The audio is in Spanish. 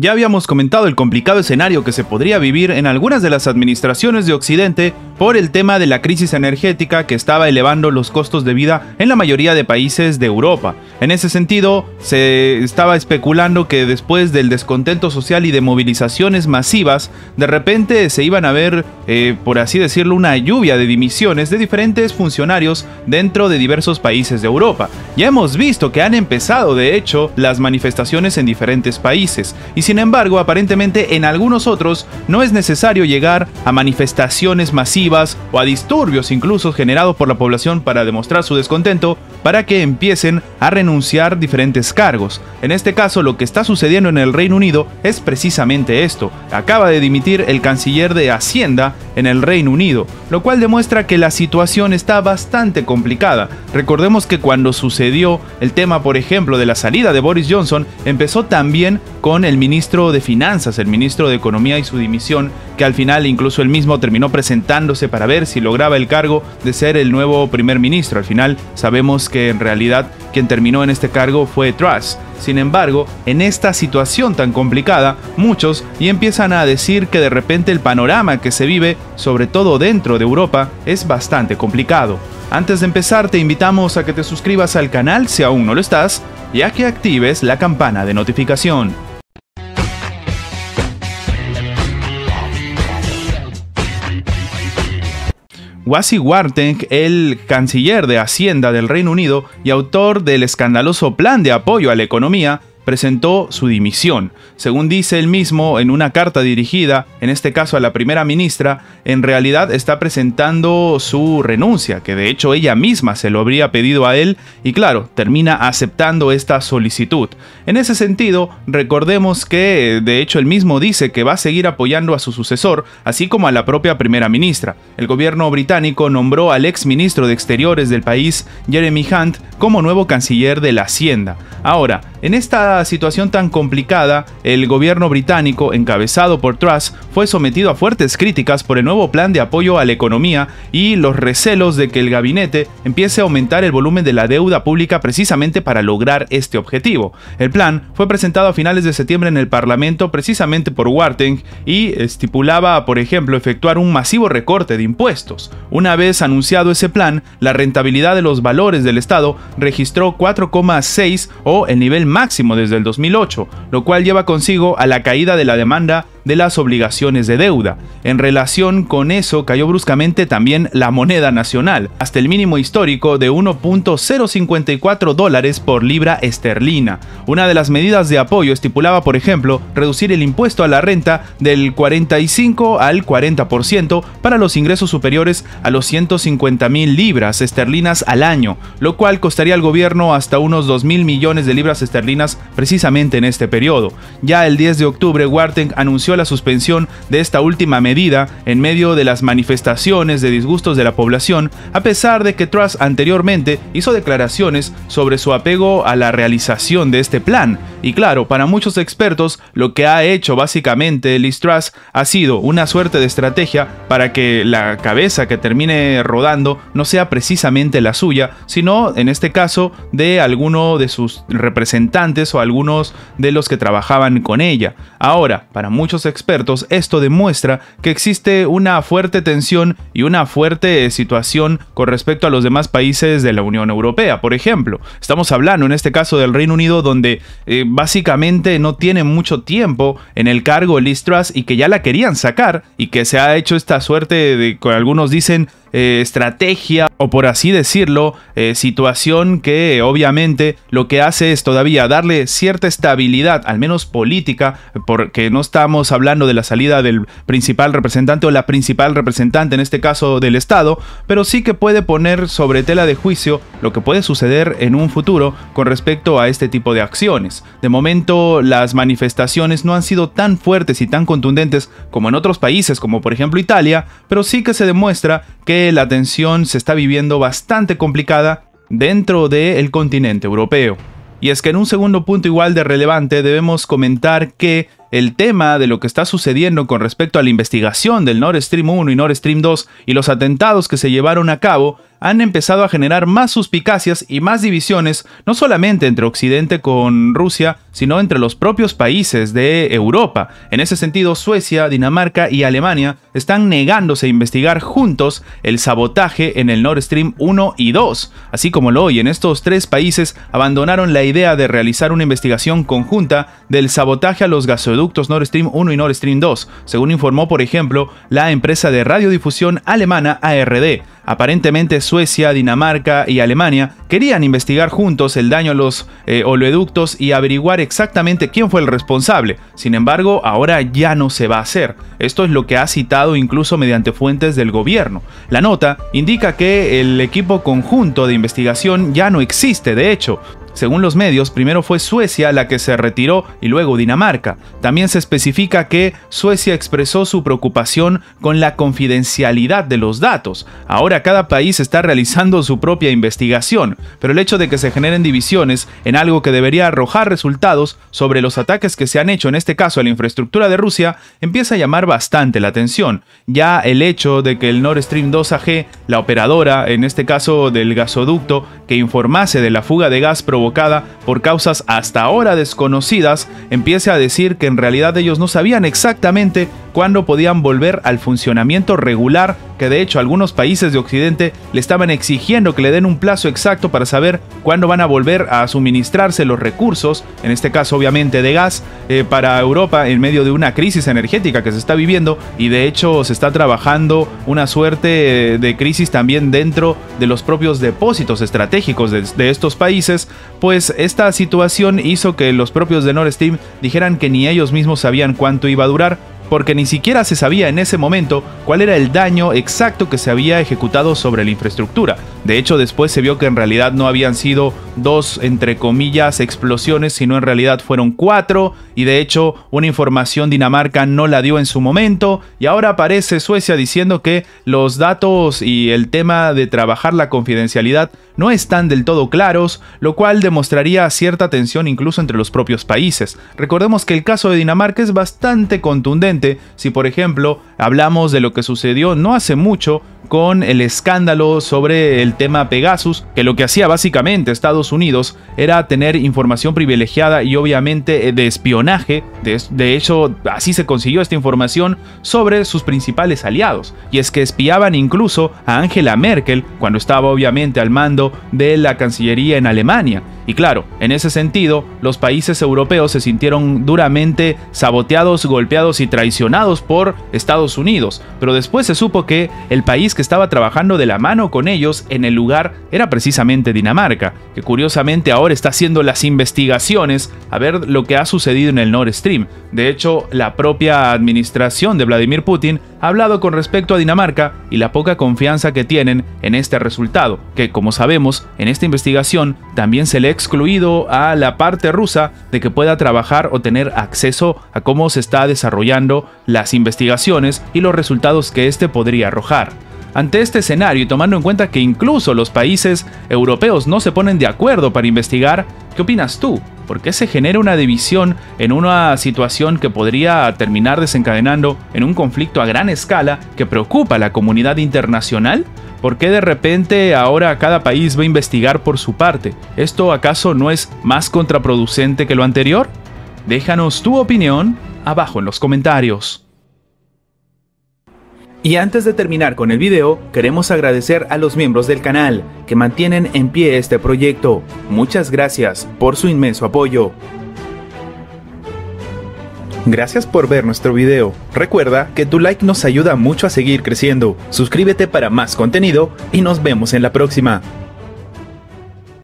Ya habíamos comentado el complicado escenario que se podría vivir en algunas de las administraciones de Occidente por el tema de la crisis energética que estaba elevando los costos de vida en la mayoría de países de Europa. En ese sentido, se estaba especulando que después del descontento social y de movilizaciones masivas, de repente se iban a ver, eh, por así decirlo, una lluvia de dimisiones de diferentes funcionarios dentro de diversos países de Europa. Ya hemos visto que han empezado, de hecho, las manifestaciones en diferentes países. Sin embargo, aparentemente en algunos otros no es necesario llegar a manifestaciones masivas o a disturbios incluso generados por la población para demostrar su descontento para que empiecen a renunciar diferentes cargos. En este caso, lo que está sucediendo en el Reino Unido es precisamente esto. Acaba de dimitir el canciller de Hacienda en el Reino Unido, lo cual demuestra que la situación está bastante complicada. Recordemos que cuando sucedió el tema, por ejemplo, de la salida de Boris Johnson, empezó también con el ministro de Finanzas, el ministro de Economía y su dimisión, que al final incluso él mismo terminó presentándose para ver si lograba el cargo de ser el nuevo primer ministro. Al final sabemos que en realidad quien terminó en este cargo fue Truss. Sin embargo, en esta situación tan complicada, muchos y empiezan a decir que de repente el panorama que se vive, sobre todo dentro de Europa, es bastante complicado. Antes de empezar, te invitamos a que te suscribas al canal si aún no lo estás y a que actives la campana de notificación. Wasi Wartenk, el canciller de Hacienda del Reino Unido y autor del escandaloso plan de apoyo a la economía, presentó su dimisión. Según dice él mismo en una carta dirigida, en este caso a la primera ministra, en realidad está presentando su renuncia, que de hecho ella misma se lo habría pedido a él y claro, termina aceptando esta solicitud. En ese sentido, recordemos que de hecho él mismo dice que va a seguir apoyando a su sucesor, así como a la propia primera ministra. El gobierno británico nombró al ex ministro de Exteriores del país, Jeremy Hunt, como nuevo canciller de la Hacienda. Ahora, en esta situación tan complicada, el gobierno británico, encabezado por Truss, fue sometido a fuertes críticas por el nuevo plan de apoyo a la economía y los recelos de que el gabinete empiece a aumentar el volumen de la deuda pública precisamente para lograr este objetivo. El plan fue presentado a finales de septiembre en el Parlamento precisamente por Warteng y estipulaba, por ejemplo, efectuar un masivo recorte de impuestos. Una vez anunciado ese plan, la rentabilidad de los valores del Estado registró 4,6 o el nivel máximo desde el 2008, lo cual lleva consigo a la caída de la demanda de las obligaciones de deuda. En relación con eso cayó bruscamente también la moneda nacional, hasta el mínimo histórico de 1.054 dólares por libra esterlina. Una de las medidas de apoyo estipulaba, por ejemplo, reducir el impuesto a la renta del 45 al 40% para los ingresos superiores a los 150 mil libras esterlinas al año, lo cual costaría al gobierno hasta unos 2 mil millones de libras esterlinas precisamente en este periodo. Ya el 10 de octubre, anunció la suspensión de esta última medida en medio de las manifestaciones de disgustos de la población, a pesar de que Truss anteriormente hizo declaraciones sobre su apego a la realización de este plan. Y claro, para muchos expertos, lo que ha hecho básicamente Liz Truss ha sido una suerte de estrategia para que la cabeza que termine rodando no sea precisamente la suya, sino en este caso de alguno de sus representantes o algunos de los que trabajaban con ella. Ahora, para muchos expertos, esto demuestra que existe una fuerte tensión y una fuerte situación con respecto a los demás países de la Unión Europea. Por ejemplo, estamos hablando en este caso del Reino Unido donde eh, básicamente no tiene mucho tiempo en el cargo Liz Truss y que ya la querían sacar y que se ha hecho esta suerte de, que algunos dicen, eh, estrategia o por así decirlo, eh, situación que obviamente lo que hace es todavía darle cierta estabilidad, al menos política, porque no estamos hablando de la salida del principal representante o la principal representante, en este caso del Estado, pero sí que puede poner sobre tela de juicio lo que puede suceder en un futuro con respecto a este tipo de acciones. De momento, las manifestaciones no han sido tan fuertes y tan contundentes como en otros países, como por ejemplo Italia, pero sí que se demuestra que la tensión se está viviendo bastante complicada dentro del continente europeo. Y es que en un segundo punto igual de relevante debemos comentar que el tema de lo que está sucediendo con respecto a la investigación del Nord Stream 1 y Nord Stream 2 y los atentados que se llevaron a cabo han empezado a generar más suspicacias y más divisiones, no solamente entre Occidente con Rusia, sino entre los propios países de Europa. En ese sentido, Suecia, Dinamarca y Alemania están negándose a investigar juntos el sabotaje en el Nord Stream 1 y 2. Así como lo en estos tres países abandonaron la idea de realizar una investigación conjunta del sabotaje a los gasoductos Nord Stream 1 y Nord Stream 2, según informó, por ejemplo, la empresa de radiodifusión alemana ARD. Aparentemente Suecia, Dinamarca y Alemania querían investigar juntos el daño a los eh, oleoductos y averiguar exactamente quién fue el responsable. Sin embargo, ahora ya no se va a hacer. Esto es lo que ha citado incluso mediante fuentes del gobierno. La nota indica que el equipo conjunto de investigación ya no existe, de hecho, según los medios, primero fue Suecia la que se retiró y luego Dinamarca. También se especifica que Suecia expresó su preocupación con la confidencialidad de los datos. Ahora cada país está realizando su propia investigación, pero el hecho de que se generen divisiones en algo que debería arrojar resultados sobre los ataques que se han hecho en este caso a la infraestructura de Rusia empieza a llamar bastante la atención. Ya el hecho de que el Nord Stream 2 AG, la operadora, en este caso del gasoducto, que informase de la fuga de gas provocada por causas hasta ahora desconocidas, empiece a decir que en realidad ellos no sabían exactamente cuándo podían volver al funcionamiento regular, que de hecho algunos países de Occidente le estaban exigiendo que le den un plazo exacto para saber cuándo van a volver a suministrarse los recursos, en este caso obviamente de gas, eh, para Europa en medio de una crisis energética que se está viviendo y de hecho se está trabajando una suerte eh, de crisis también dentro de los propios depósitos estratégicos de, de estos países, pues esta situación hizo que los propios de Nord Stream dijeran que ni ellos mismos sabían cuánto iba a durar, porque ni siquiera se sabía en ese momento cuál era el daño exacto que se había ejecutado sobre la infraestructura. De hecho, después se vio que en realidad no habían sido dos, entre comillas, explosiones, sino en realidad fueron cuatro, y de hecho una información Dinamarca no la dio en su momento, y ahora aparece Suecia diciendo que los datos y el tema de trabajar la confidencialidad no están del todo claros, lo cual demostraría cierta tensión incluso entre los propios países. Recordemos que el caso de Dinamarca es bastante contundente. Si por ejemplo hablamos de lo que sucedió no hace mucho con el escándalo sobre el tema Pegasus, que lo que hacía básicamente Estados Unidos era tener información privilegiada y obviamente de espionaje, de, hecho así se consiguió esta información sobre sus principales aliados, y es que espiaban incluso a Angela Merkel cuando estaba obviamente al mando de la Cancillería en Alemania, y claro, en ese sentido, los países europeos se sintieron duramente saboteados, golpeados y traicionados por Estados Unidos, pero después se supo que el país que estaba trabajando de la mano con ellos en el lugar era precisamente Dinamarca, que curiosamente ahora está haciendo las investigaciones a ver lo que ha sucedido en el Nord Stream. De hecho, la propia administración de Vladimir Putin ha hablado con respecto a Dinamarca y la poca confianza que tienen en este resultado, que como sabemos, en esta investigación también se le excluido a la parte rusa de que pueda trabajar o tener acceso a cómo se está desarrollando las investigaciones y los resultados que éste podría arrojar. Ante este escenario y tomando en cuenta que incluso los países europeos no se ponen de acuerdo para investigar, ¿qué opinas tú? ¿Por qué se genera una división en una situación que podría terminar desencadenando en un conflicto a gran escala que preocupa a la comunidad internacional? ¿Por qué de repente ahora cada país va a investigar por su parte? ¿Esto acaso no es más contraproducente que lo anterior? Déjanos tu opinión abajo en los comentarios. Y antes de terminar con el video, queremos agradecer a los miembros del canal que mantienen en pie este proyecto. Muchas gracias por su inmenso apoyo. Gracias por ver nuestro video. Recuerda que tu like nos ayuda mucho a seguir creciendo. Suscríbete para más contenido y nos vemos en la próxima.